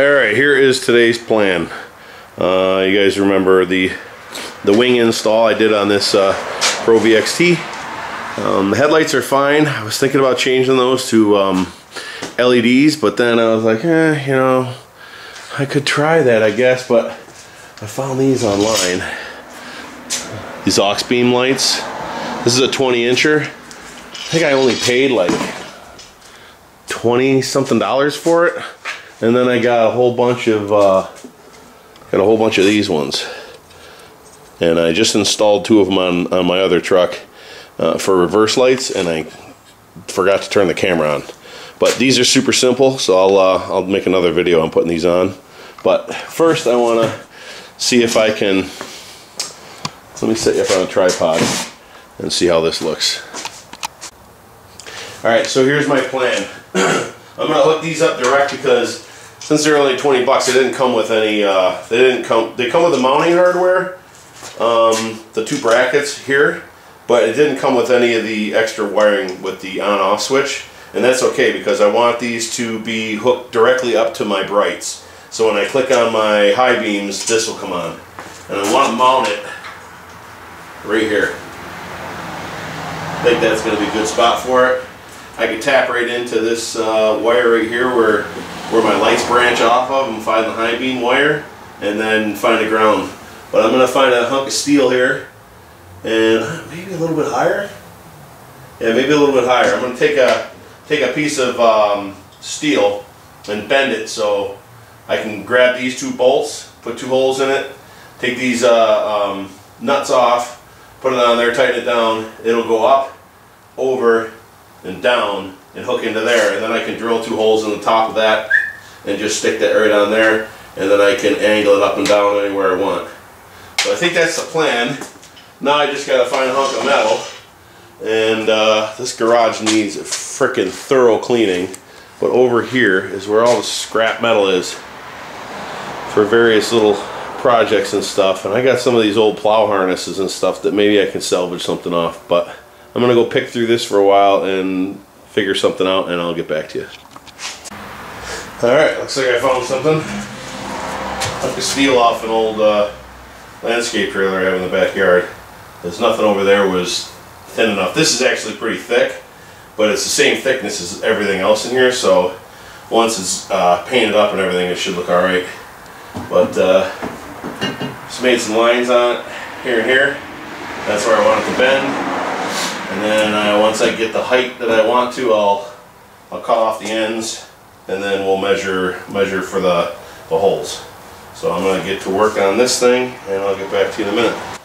Alright, here is today's plan. Uh, you guys remember the the wing install I did on this uh, Pro VXT. Um, the headlights are fine. I was thinking about changing those to um, LEDs, but then I was like, eh, you know, I could try that, I guess, but I found these online. These Auxbeam lights. This is a 20 incher. I think I only paid like 20 something dollars for it. And then I got a whole bunch of, uh, got a whole bunch of these ones. And I just installed two of them on, on my other truck uh, for reverse lights and I forgot to turn the camera on. But these are super simple, so I'll, uh, I'll make another video on putting these on. But first I want to see if I can, let me set you up on a tripod and see how this looks. Alright, so here's my plan. I'm to hook these up direct because since they're only 20 bucks, they didn't come with any, uh, they didn't come, they come with the mounting hardware, um, the two brackets here, but it didn't come with any of the extra wiring with the on-off switch. And that's okay because I want these to be hooked directly up to my brights. So when I click on my high beams, this will come on. And I want to mount it right here. I think that's going to be a good spot for it. I can tap right into this uh, wire right here where, where my lights branch off of and find the high beam wire and then find the ground. But I'm going to find a hunk of steel here and maybe a little bit higher. Yeah, maybe a little bit higher. I'm going to take a take a piece of um, steel and bend it so I can grab these two bolts, put two holes in it, take these uh, um, nuts off, put it on there, tighten it down. It'll go up, over, and down and hook into there. And then I can drill two holes in the top of that and just stick that right on there. And then I can angle it up and down anywhere I want. So I think that's the plan. Now I just got to find a hunk of metal. And uh, this garage needs a freaking thorough cleaning. But over here is where all the scrap metal is for various little projects and stuff. And I got some of these old plow harnesses and stuff that maybe I can salvage something off. But I'm to go pick through this for a while and figure something out and I'll get back to you. Alright, looks like I found something. Took a steel off an old uh, landscape trailer I have in the backyard. There's nothing over there was thin enough. This is actually pretty thick, but it's the same thickness as everything else in here, so once it's uh, painted up and everything, it should look alright. But uh, just made some lines on it here and here. That's where I want it to bend. And then uh, once I get the height that I want to, I'll I'll cut off the ends, and then we'll measure measure for the, the holes. So I'm going to get to work on this thing, and I'll get back to you in a minute.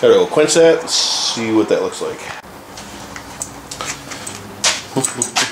Gotta go quench that, see what that looks like.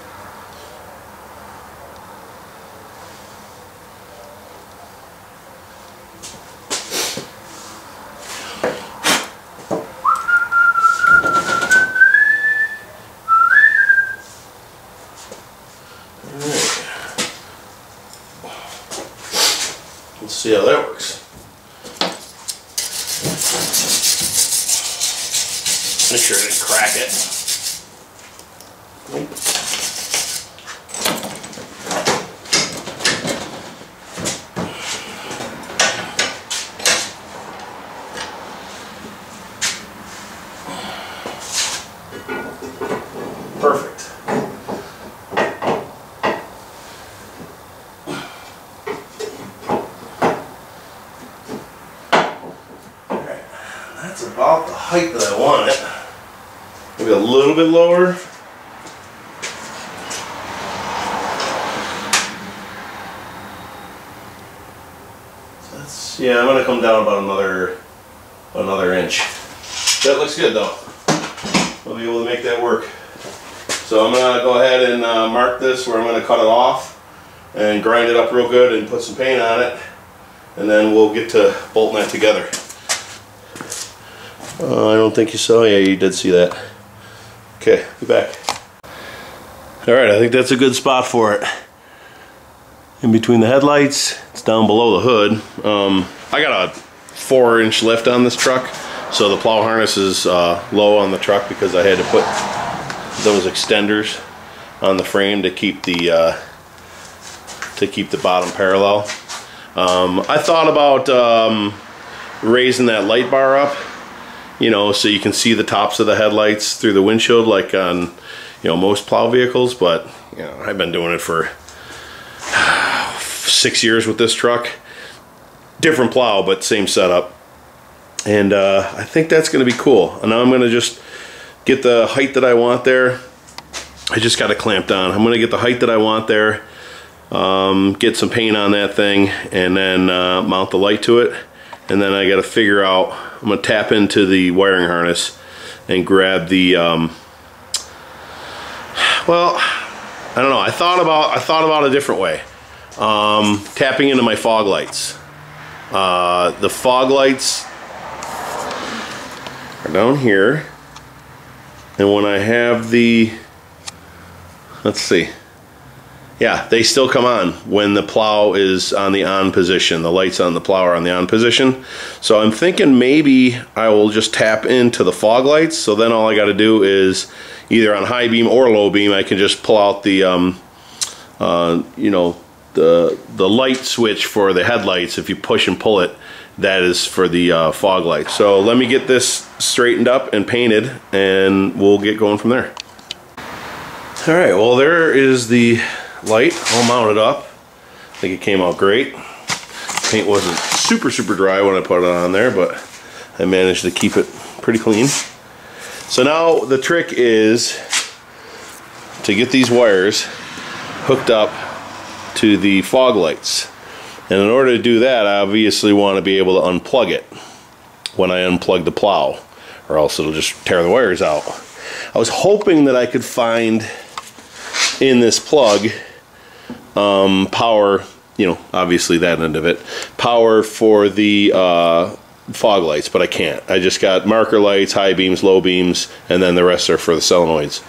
Let's see how that works. Make sure I didn't crack it. Perfect. Alright, that's about the height that I want it. Maybe a little bit lower. That's, yeah, I'm gonna come down about another another inch. That looks good though. I'll be able to make that work. So I'm gonna go ahead and uh, mark this where I'm gonna cut it off and grind it up real good and put some paint on it and then we'll get to bolting that together. Uh, I don't think you saw. Yeah, you did see that. Okay, be back. All right, I think that's a good spot for it. In between the headlights, it's down below the hood. Um, I got a four inch lift on this truck, so the plow harness is uh, low on the truck because I had to put those extenders on the frame to keep the uh, to keep the bottom parallel. Um, I thought about um, raising that light bar up, you know, so you can see the tops of the headlights through the windshield like on, you know, most plow vehicles, but, you know, I've been doing it for six years with this truck. Different plow, but same setup. And uh, I think that's going to be cool. And now I'm going to just get the height that I want there. I just got to clamp down. I'm going to get the height that I want there um, get some paint on that thing and then uh, mount the light to it and then I got to figure out I'm gonna tap into the wiring harness and grab the um, well I don't know I thought about I thought about a different way. Um, tapping into my fog lights. Uh, the fog lights are down here. And when I have the let's see yeah, they still come on when the plow is on the on position. The lights on the plow are on the on position. So I'm thinking maybe I will just tap into the fog lights. So then all I got to do is either on high beam or low beam, I can just pull out the, um, uh, you know, the the light switch for the headlights. If you push and pull it, that is for the uh, fog lights. So let me get this straightened up and painted, and we'll get going from there. All right, well there is the light all mounted up. I think it came out great. Paint wasn't super, super dry when I put it on there, but I managed to keep it pretty clean. So now the trick is to get these wires hooked up to the fog lights. And in order to do that, I obviously want to be able to unplug it when I unplug the plow, or else it'll just tear the wires out. I was hoping that I could find in this plug um, power, you know, obviously that end of it, power for the uh, fog lights, but I can't. I just got marker lights, high beams, low beams, and then the rest are for the solenoids.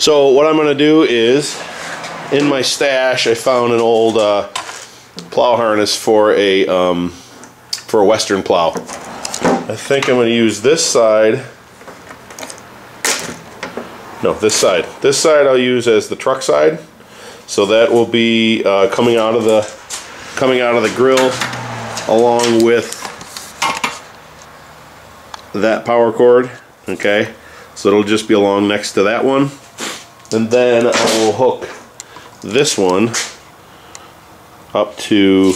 So what I'm going to do is, in my stash, I found an old uh, plow harness for a um, for a Western plow. I think I'm going to use this side. No, this side. This side I'll use as the truck side. So that will be uh, coming out of the coming out of the grill along with that power cord. Okay, so it'll just be along next to that one, and then I will hook this one up to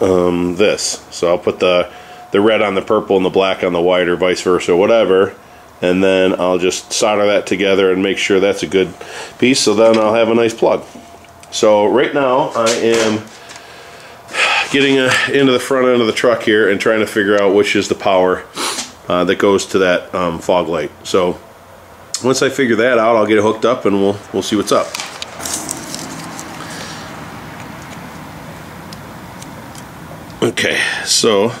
um, this. So I'll put the the red on the purple and the black on the white, or vice versa, whatever and then I'll just solder that together and make sure that's a good piece so then I'll have a nice plug. So right now I am getting a, into the front end of the truck here and trying to figure out which is the power uh, that goes to that um, fog light. So once I figure that out, I'll get it hooked up and we'll we'll see what's up. Okay, so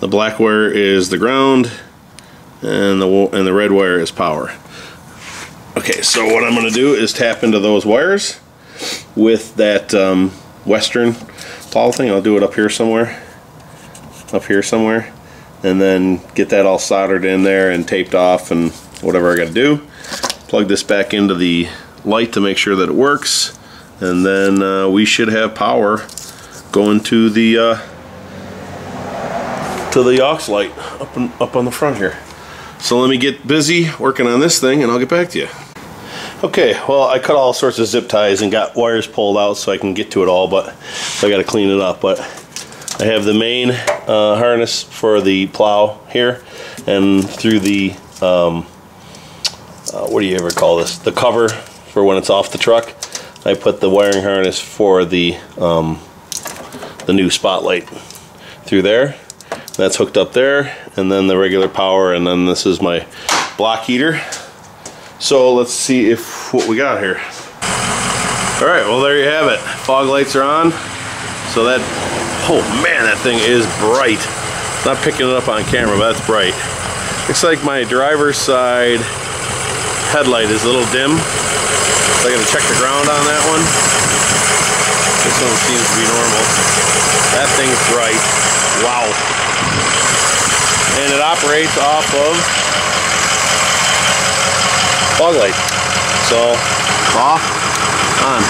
the black wire is the ground and the and the red wire is power. Okay, so what I'm going to do is tap into those wires with that um, Western tall thing. I'll do it up here somewhere, up here somewhere, and then get that all soldered in there and taped off and whatever I got to do. Plug this back into the light to make sure that it works, and then uh, we should have power going to the uh, to the aux light up up on the front here. So let me get busy working on this thing, and I'll get back to you. Okay, well, I cut all sorts of zip ties and got wires pulled out so I can get to it all, but I got to clean it up. But I have the main uh, harness for the plow here, and through the um, uh, what do you ever call this? The cover for when it's off the truck. I put the wiring harness for the um, the new spotlight through there. That's hooked up there, and then the regular power, and then this is my block heater. So let's see if what we got here. All right, well there you have it. Fog lights are on. So that, oh man, that thing is bright. Not picking it up on camera, but that's bright. Looks like my driver's side headlight is a little dim. So I gotta check the ground on that one. This one seems to be normal. That thing's bright. Wow. And it operates off of fog light. So off, on.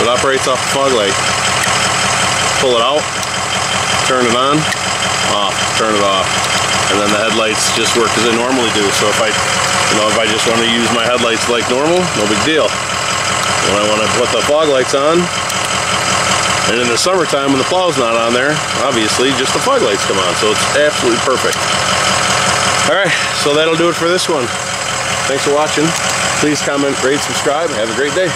It operates off the fog light. Pull it out, turn it on, off, turn it off. And then the headlights just work as they normally do. So if I, you know, if I just want to use my headlights like normal, no big deal. When I want to put the fog lights on, and in the summertime when the plow's not on there, obviously just the fog lights come on. So it's absolutely perfect. All right, so that'll do it for this one. Thanks for watching. Please comment, rate, subscribe. Have a great day.